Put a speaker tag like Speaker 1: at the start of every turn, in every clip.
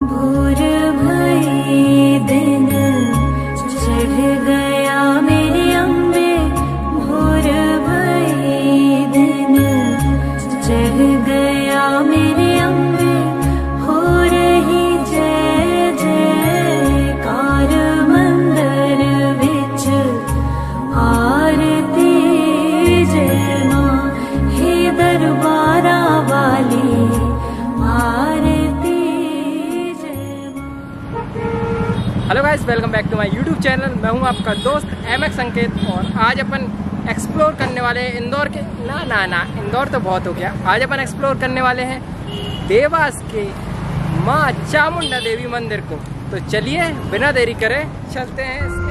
Speaker 1: भोर भई
Speaker 2: hello guys welcome back to my YouTube channel मैं हूँ आपका दोस्त एम एक्स संकेत और आज अपन एक्सप्लोर करने वाले हैं इंदौर के ना ना ना, इंदौर तो बहुत हो गया। आज अपन एक्सप्लोर करने वाले हैं देवास के माँ चामुंडा देवी मंदिर को। तो चलिए, बिना देरी करें चलते हैं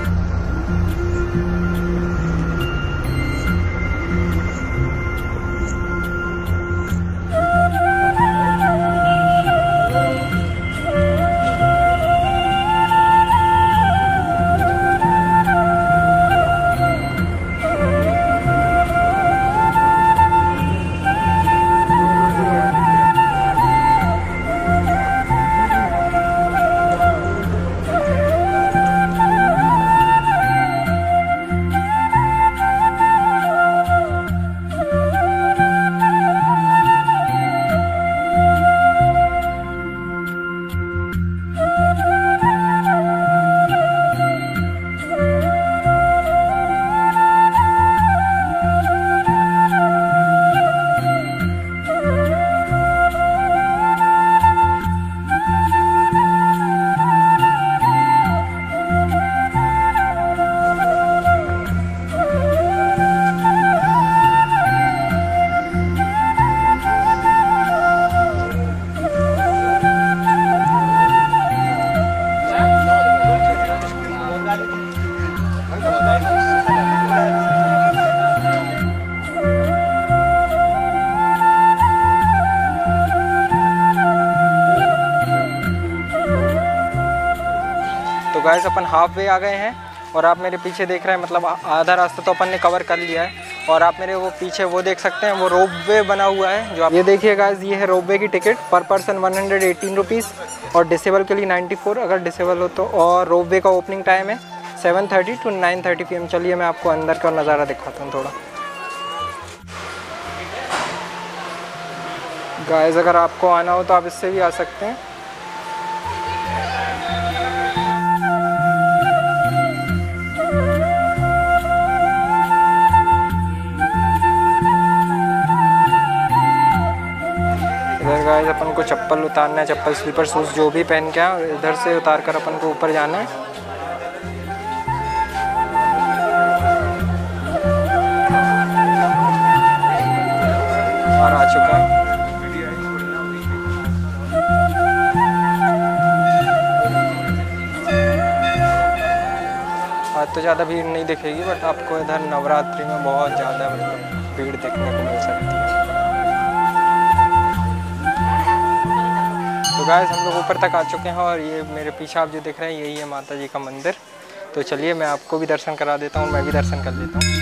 Speaker 2: गाइस अपन हाफ़ वे आ गए हैं और आप मेरे पीछे देख रहे हैं मतलब आधा रास्ता तो अपन ने कवर कर लिया है और आप मेरे वो पीछे वो देख सकते हैं, वो रोप वे बना हुआ है, जो आप ये देखिए गाइस ये है रोप वे की टिकट पर person one hundred eighteen rupees और डिसेबल के लिए नाइन्टी फोर अगर डिसेबल हो तो और रोप वे का ओपनिंग टाइम है seven thirty to nine thirty P M चलिए मैं आपको अंदर का नज़ारा दिखाता हूँ थोड़ा। गाइस अगर आपको आना हो तो आप इससे भी आ सकते हैं। गाइस अपन को चप्पल उतारना है, चप्पल, स्लीपर शूज़ जो भी पहन के और इधर से उतार कर अपन को ऊपर जाना है। और आ चुका है। तो ज़्यादा भीड़ नहीं दिखेगी बट आपको इधर नवरात्रि में बहुत ज़्यादा मतलब भीड़ देखने को मिल सकती है। गाइस हम लोग ऊपर तक आ चुके हैं और ये मेरे पीछे आप जो देख रहे हैं, यही है माता जी का मंदिर। तो चलिए, मैं आपको भी दर्शन करा देता हूँ, मैं भी दर्शन कर लेता हूँ।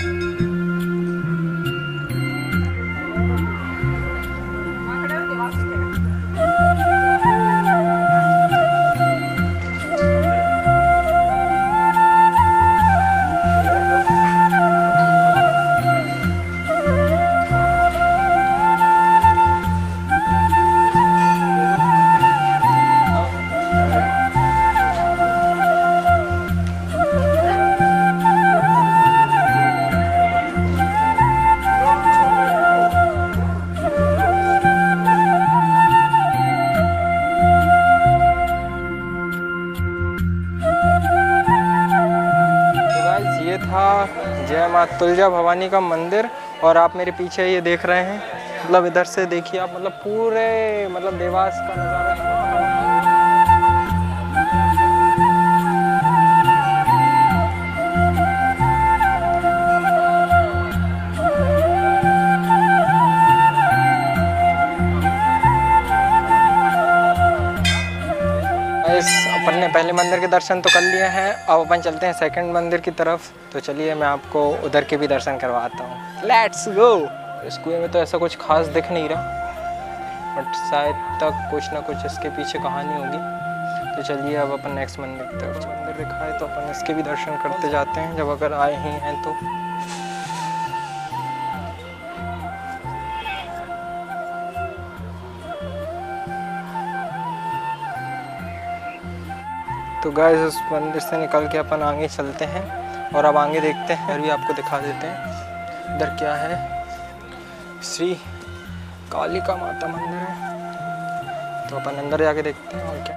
Speaker 2: तुलजा भवानी का मंदिर, और आप मेरे पीछे ये देख रहे हैं। मतलब इधर से देखिए आप मतलब पूरे मतलब देवास का नज़ारा। इस अपन ने पहले मंदिर के दर्शन तो कर लिए हैं। अब अपन चलते हैं सेकंड मंदिर की तरफ़। तो चलिए मैं आपको उधर के भी दर्शन करवाता हूँ। लेट्स गो इस कुएँ में तो ऐसा कुछ खास दिख नहीं रहा। बट शायद तक कुछ ना कुछ इसके पीछे कहानी होगी। तो चलिए अब अपन नेक्स्ट मंदिर की तरफ़ मंदिर दिखाए तो अपन इसके भी दर्शन करते जाते हैं। जब अगर आए ही हैं तो। तो गाइस उस मंदिर से निकल के अपन आगे चलते हैं और अब आगे देखते हैं, फिर भी आपको दिखा देते हैं। इधर क्या है? श्री काली का माता मंदिर है। तो अपन अंदर जाके देखते हैं और क्या।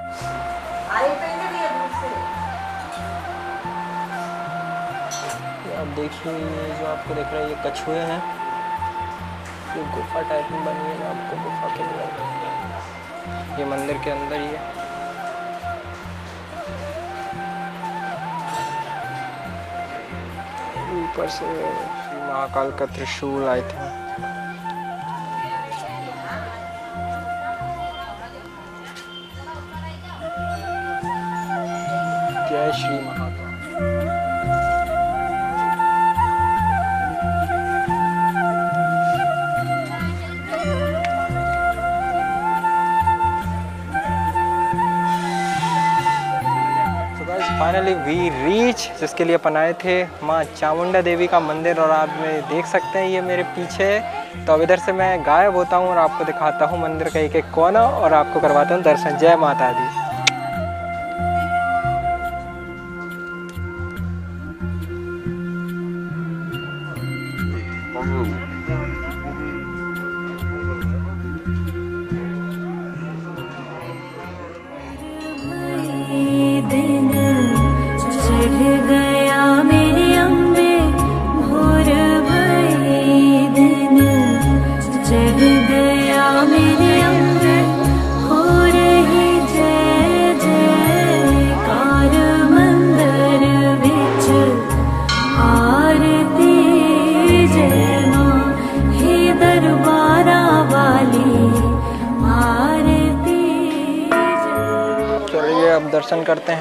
Speaker 2: आप देखिए, जो आपको दिख रहा है, ये कछुए हैं। ये गुफा टाइप में बनी है आपको गुफा के अंदर ये मंदिर के अंदर ही है। ऊपर से श्री महाकाल का त्रिशूल आए थे। जय Shri Mahakal. Finally we reach जिसके लिए अपन आए थे, माँ चामुंडा देवी का मंदिर, और आप में देख सकते हैं ये मेरे पीछे। तो अब इधर से मैं गायब होता हूँ, और आपको दिखाता हूँ मंदिर का एक एक कोना, और आपको करवाता हूँ दर्शन। जय माता दी।
Speaker 1: दिन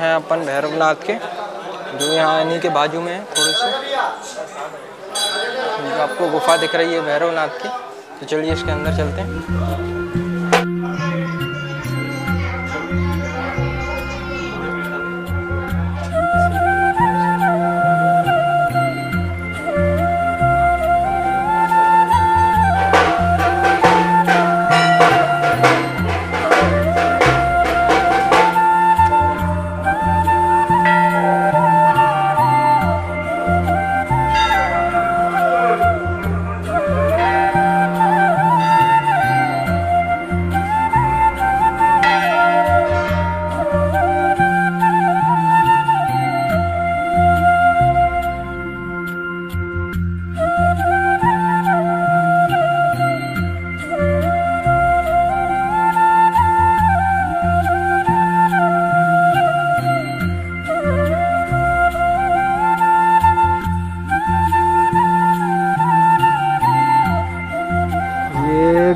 Speaker 1: हैं
Speaker 2: अपन भैरवनाथ के, जो यहाँ इन्हीं के बाजू में है थोड़े से। आपको गुफा दिख रही है भैरवनाथ की तो चलिए इसके अंदर चलते हैं।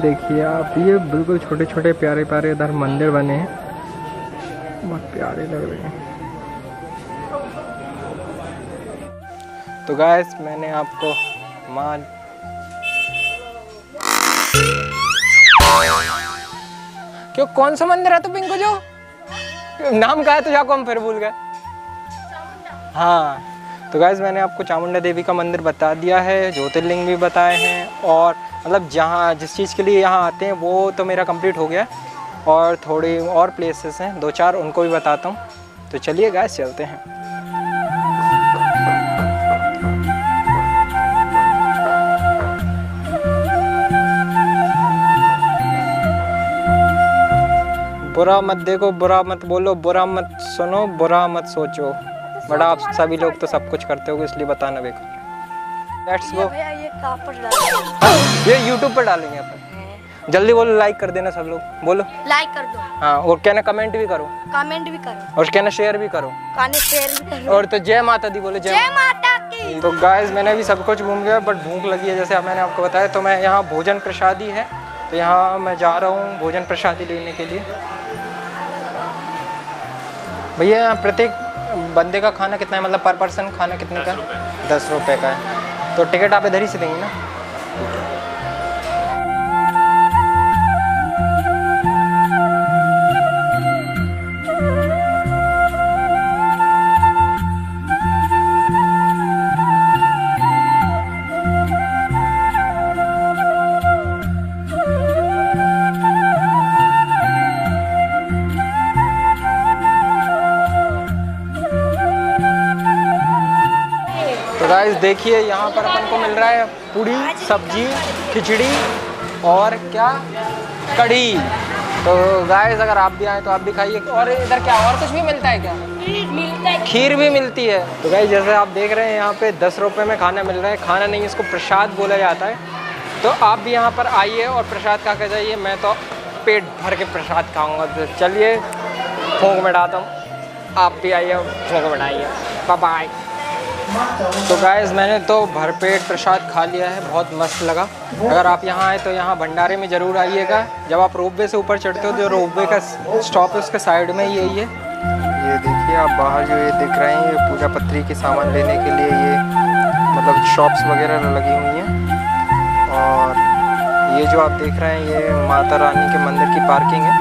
Speaker 2: देखिए आप, ये बिल्कुल छोटे छोटे प्यारे प्यारे इधर मंदिर बने हैं। बहुत प्यारे लग रहे हैं। तो गाइस मैंने आपको माँ क्यों, कौन सा मंदिर है तो पिंकू जो? नाम कहा तो जाको हम फिर भूल गए। हाँ। तो गाइज़ मैंने आपको चामुंडा देवी का मंदिर बता दिया है, ज्योतिर्लिंग भी बताए हैं, और मतलब जहाँ जिस चीज़ के लिए यहाँ आते हैं, वो तो मेरा कंप्लीट हो गया और थोड़ी और प्लेसेस हैं, दो चार, उनको भी बताता हूँ। तो चलिए गाइस चलते हैं। बुरा मत देखो, बुरा मत बोलो, बुरा मत सुनो, बुरा मत सोचो। बड़ा आप सभी लोग तो सब कुछ करते हो इसलिए बताना बेकार। लेट्स गो
Speaker 3: भैया ये कहाँ पर डाला
Speaker 2: ये यूट्यूब पर डालेंगे अपन। जल्दी बोलो लाइक कर देना सब लोग। बोलो।
Speaker 3: लाइक कर दो।
Speaker 2: हाँ और कहना कमेंट भी करो।
Speaker 3: कमेंट भी करो।
Speaker 2: और कहना शेयर भी करो।
Speaker 3: काने शेयर भी करो।
Speaker 2: और तो जय माता दी बोले जय
Speaker 3: जय माता की
Speaker 2: तो गाइस मैंने भी सब कुछ घूम गया बट भूख लगी है जैसे मैंने आपको बताया तो मैं यहाँ भोजन प्रसादी है। तो यहाँ मैं जा रहा हूँ भोजन प्रसादी लेने के लिए। भैया प्रत्येक बंदे का खाना कितना है? मतलब पर पर्सन खाना कितने का दस रुपये का है। तो टिकट आप इधर ही से देंगे ना? गाइस देखिए यहाँ पर अपन को मिल रहा है पूड़ी सब्ज़ी खिचड़ी और क्या? कढ़ी। तो गाइस अगर आप भी आए तो आप भी खाइए। और इधर क्या और कुछ भी मिलता है क्या?
Speaker 3: मिलता है।
Speaker 2: खीर भी मिलती है। तो गाइस जैसे आप देख रहे हैं यहाँ पे दस रुपये में खाना मिल रहा है। खाना नहीं इसको प्रसाद बोला जाता है। तो आप भी यहाँ पर आइए और प्रसाद खा के जाइए। मैं तो पेट भर के प्रसाद खाऊँगा। तो चलिए फूंक मिटाता हूँ। आप भी आइए फूंक मिटाइए बाय तो गाइस मैंने तो भरपेट प्रसाद खा लिया है, बहुत मस्त लगा। अगर आप यहाँ आए तो यहाँ भंडारे में ज़रूर आइएगा। जब आप रोपवे से ऊपर चढ़ते हो, जो रोपवे का स्टॉप है, उसके साइड में ही यही है ये देखिए, आप बाहर जो ये दिख रहे हैं, ये पूजा पत्री के सामान लेने के लिए ये मतलब शॉप्स वगैरह लगी हुई हैं। और ये जो आप देख रहे हैं, ये माता रानी के मंदिर की पार्किंग है।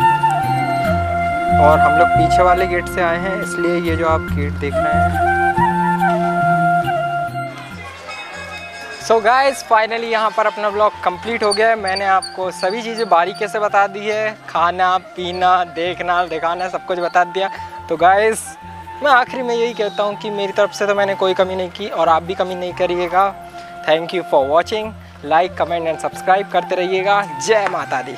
Speaker 2: और हम लोग पीछे वाले गेट से आए हैं, इसलिए ये जो आप गेट देख रहे हैं सो गाइस फाइनली यहाँ पर अपना ब्लॉग कंप्लीट हो गया है। मैंने आपको सभी चीज़ें बारीकी से बता दी है। खाना, पीना, देखना, दिखाना, सब कुछ बता दिया। तो गाइस मैं आखिरी में यही कहता हूँ कि मेरी तरफ़ से तो मैंने कोई कमी नहीं की और आप भी कमी नहीं करिएगा। Thank you for watching like comment and subscribe करते रहिएगा। जय माता दी।